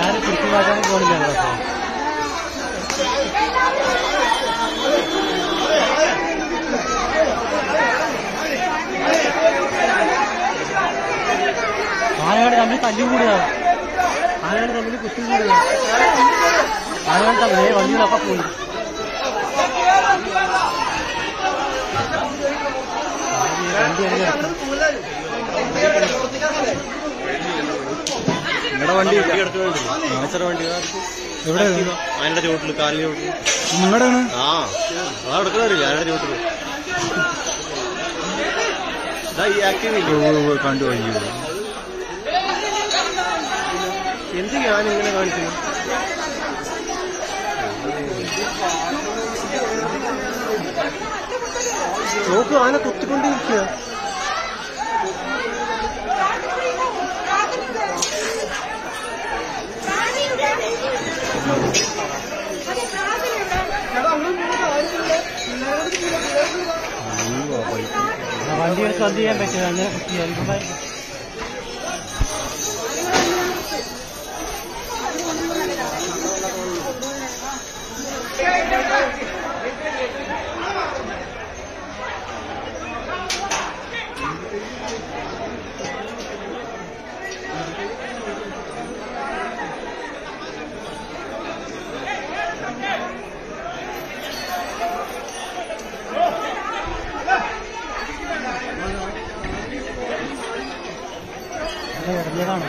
ആരും പിടിച്ചു മാറ്റാൻ പോണില്ല പക്ഷേ ആനകൾ തമ്മിൽ തല്ലും കൂടുക ആനകൾ തമ്മിൽ കുത്തും കൂടുക ആനകൾ തമ്മിൽ ഏ വണ്ടികളൊക്കെ പോയി നിങ്ങളുടെ വണ്ടി വണ്ടി എവിടെ? അതിന്റെ ചുവട്ടിൽ കാലിന്റെ ചുവട്ടിൽ നിങ്ങളുടെ ആ അതാ എടുക്കണറില്ല അതിന്റെ ആക്റ്റീവ് കണ്ടു അയ്യോ. എന്ത് ഞാൻ ഇങ്ങനെ കാണിക്കുന്നു നോക്കൂ ആന കുത്തിക്കൊണ്ടിരിക്കുക വണ്ടി എടുത്ത് എന്ത് ചെയ്യാൻ പറ്റില്ല അങ്ങനെ കുത്തിയായിരിക്കും ഇറങ്ങിയതാണ്.